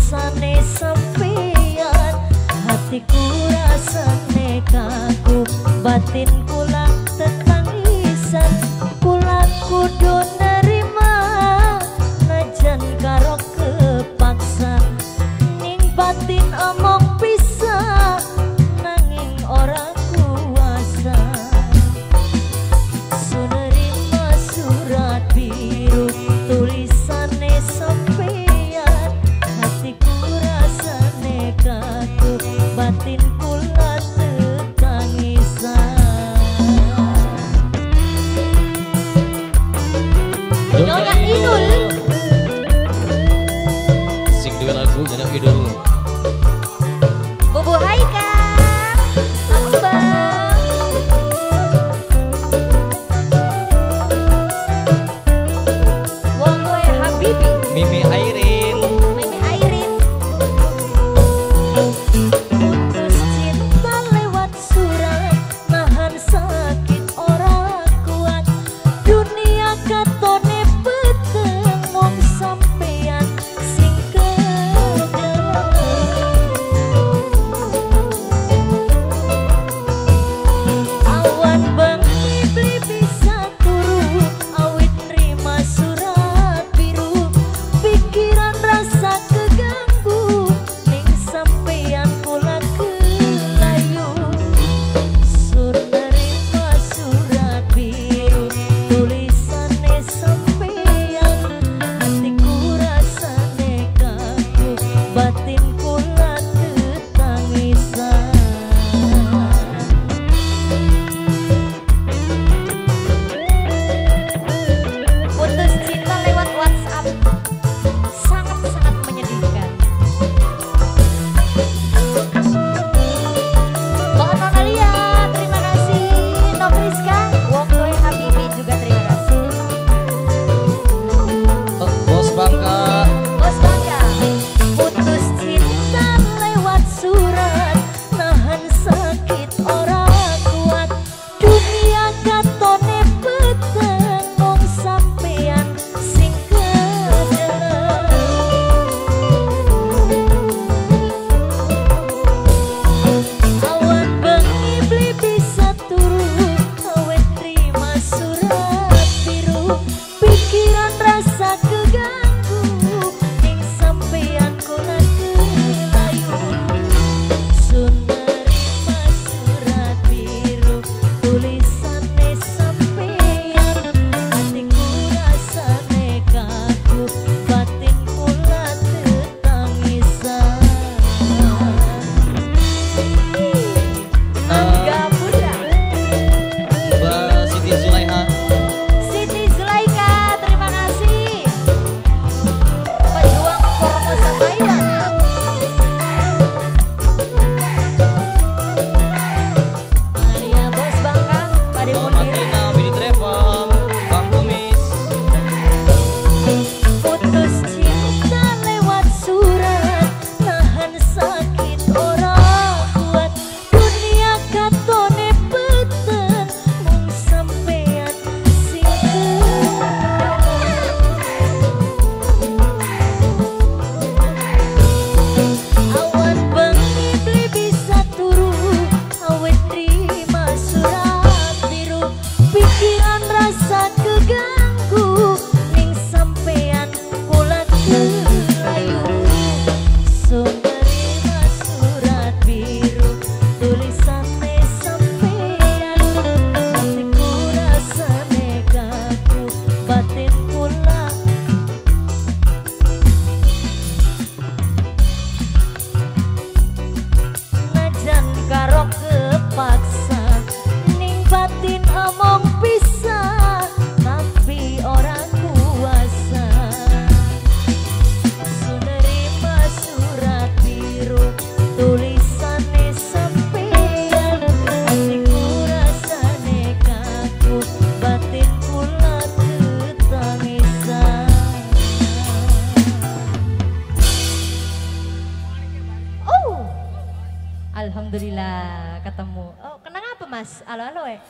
rasane sepian. Hatiku rasa kaku batinku lah saat Alhamdulillah ketemu. Oh, kenang apa mas? Halo halo eh.